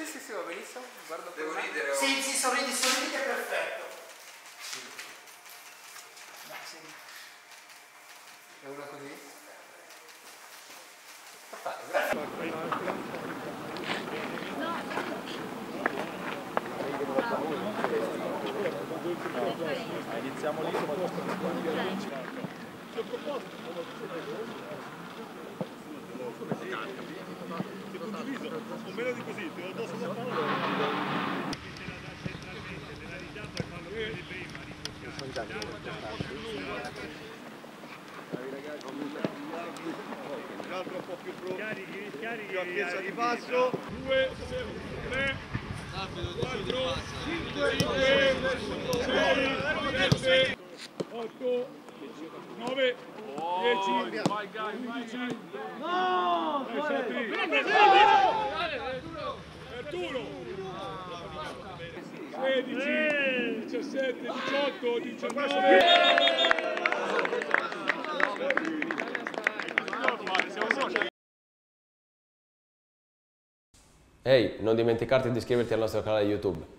benissimo? Guarda Devo ridere. oh. Sì, sì, sorridi, sorridi che è perfetto. Dai, sì. È una così? Grazie. Iniziamo lì, o meno di così, te lo do più altezza di passo. 2, 3, 4, 5, 6, 7, 8, 9, 10, 11, No! 16, 17, 18, 19. Ehi, non dimenticarti di iscriverti al nostro canale YouTube.